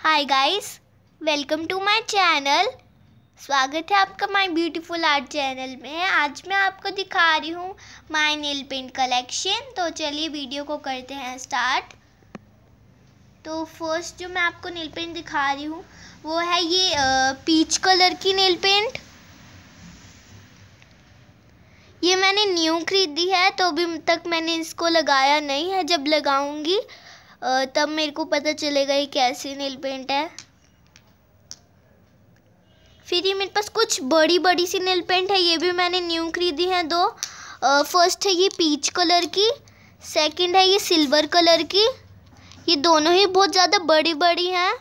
Hi guys welcome to my channel स्वागत है आपका माय ब्यूटीफुल आर्ट चैनल में। आज मैं आपको दिखा रही हूँ माय नेल पेंट कलेक्शन तो चलिए वीडियो को करते हैं स्टार्ट तो फ़र्स्ट जो मैं आपको नेल पेंट दिखा रही हूँ, वो है ये पीच कलर की नेल पेंट ये मैंने न्यू खरीदी है तो अभी तक मैंने इसको लगाया नहीं है। जब लगाऊँगी तब मेरे को पता चलेगा ये कैसी नील पेंट है। फिर ये मेरे पास कुछ बड़ी बड़ी सी नील पेंट है, ये भी मैंने न्यू खरीदी है दो। फ़र्स्ट है ये पीच कलर की सेकंड है ये सिल्वर कलर की। ये दोनों ही बहुत ज़्यादा बड़ी बड़ी हैं।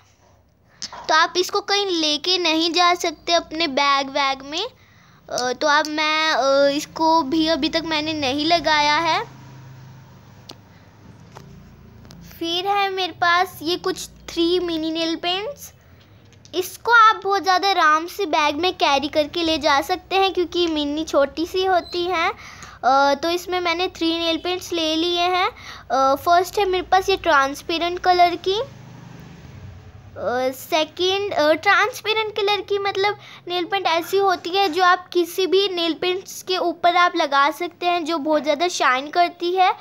तो आप इसको कहीं लेके नहीं जा सकते अपने बैग वैग में। तो अब मैं इसको भी अभी तक मैंने नहीं लगाया है। फिर है मेरे पास ये कुछ थ्री मिनी नेल पेंट्स इसको आप बहुत ज़्यादा आराम से बैग में कैरी करके ले जा सकते हैं क्योंकि मिनी छोटी सी होती हैं। तो इसमें मैंने थ्री नेल पेंट्स ले लिए हैं। फ़र्स्ट है मेरे पास ये ट्रांसपेरेंट कलर की। सेकंड ट्रांसपेरेंट कलर की मतलब नेल पेंट ऐसी होती है जो आप किसी भी नेल पेंट्स के ऊपर आप लगा सकते हैं जो बहुत ज़्यादा शाइन करती है।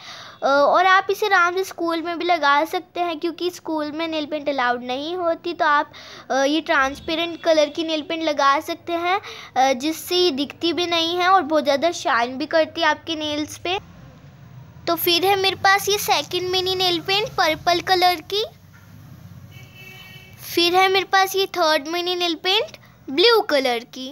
और आप इसे आराम से स्कूल में भी लगा सकते हैं, क्योंकि स्कूल में नेल पेंट अलाउड नहीं होती तो आप ये ट्रांसपेरेंट कलर की नेल पेंट लगा सकते हैं जिससे ये दिखती भी नहीं है और बहुत ज़्यादा शाइन भी करती है आपके नेल्स पे। तो फिर है मेरे पास ये second mini nail paint purple colour की। फिर है मेरे पास ये third mini nail paint blue colour की।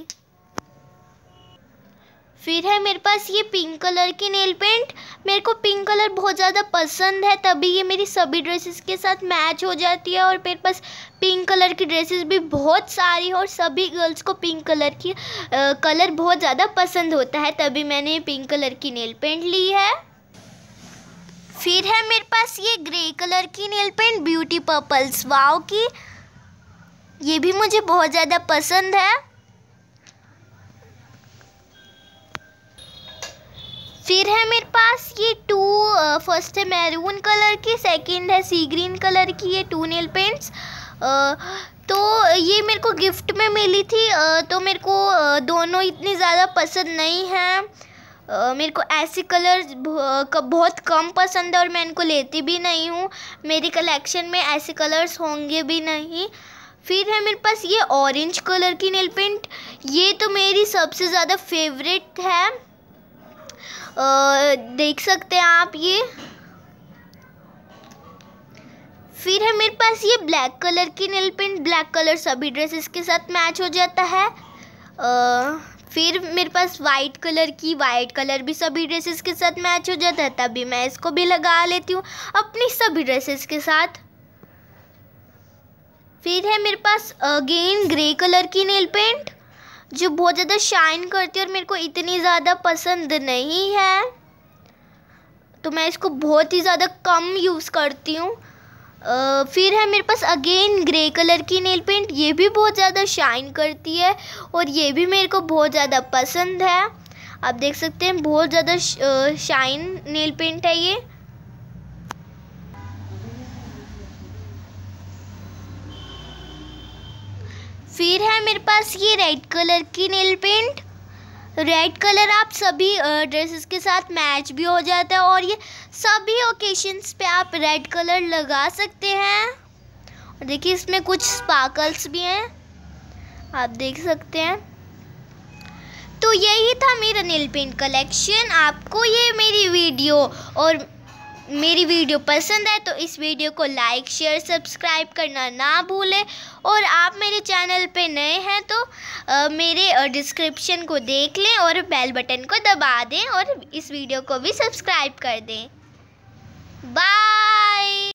फिर है मेरे पास ये पिंक कलर की नेल पेंट मेरे को पिंक कलर बहुत ज़्यादा पसंद है तभी ये मेरी सभी ड्रेसेस के साथ मैच हो जाती है और मेरे पास पिंक कलर की ड्रेसेस भी बहुत सारी हैं और सभी गर्ल्स को पिंक कलर की आ, कलर बहुत ज़्यादा पसंद होता है तभी मैंने ये पिंक कलर की नेल पेंट ली है। फिर है मेरे पास ये ग्रे कलर की nail paint beauty purples wow की। ये भी मुझे बहुत ज़्यादा पसंद है। फिर है मेरे पास ये टू फ़र्स्ट है मैरून कलर की सेकंड है सी ग्रीन कलर की ये टू नेल पेंट्स तो ये मेरे को गिफ्ट में मिली थी तो मेरे को दोनों इतनी ज़्यादा पसंद नहीं है मेरे को ऐसे कलर बहुत कम पसंद है और मैं इनको लेती भी नहीं हूँ, मेरी कलेक्शन में ऐसे कलर्स होंगे भी नहीं, फिर है मेरे पास ये ऑरेंज कलर की नेल पेंट ये तो मेरी सबसे ज़्यादा फेवरेट है। देख सकते हैं आप ये। फिर है मेरे पास ये ब्लैक कलर की नेल पेंट ब्लैक कलर सभी ड्रेसेस के साथ मैच हो जाता है। आ, फिर मेरे पास वाइट कलर की वाइट कलर भी सभी ड्रेसेस के साथ मैच हो जाता है तभी मैं इसको भी लगा लेती हूँ अपनी सभी ड्रेसेस के साथ। फिर है मेरे पास अगेन ग्रे कलर की नेल पेंट जो बहुत ज़्यादा शाइन करती है और मेरे को इतनी ज़्यादा पसंद नहीं है। तो मैं इसको बहुत ही ज़्यादा कम यूज़ करती हूँ। फिर है मेरे पास अगेन ग्रे कलर की नेल पेंट, ये भी बहुत ज़्यादा शाइन करती है और ये भी मेरे को बहुत ज़्यादा पसंद है। आप देख सकते हैं, बहुत ज़्यादा शाइन नेल पेंट है ये। फिर है मेरे पास ये रेड कलर की नेल पेंट। रेड कलर आप सभी ड्रेसेस के साथ मैच भी हो जाता है और ये सभी ओकेशंस पे आप रेड कलर लगा सकते हैं। और देखिए, इसमें कुछ स्पार्कल्स भी हैं। आप देख सकते हैं। तो यही था मेरा नेल पेंट कलेक्शन आपको ये मेरी वीडियो और मेरी वीडियो पसंद है तो इस वीडियो को लाइक शेयर सब्सक्राइब करना ना भूलें। और आप मेरे चैनल पे नए हैं तो आ, मेरे डिस्क्रिप्शन को देख लें और बेल बटन को दबा दें और इस वीडियो को भी सब्सक्राइब कर दें। बाय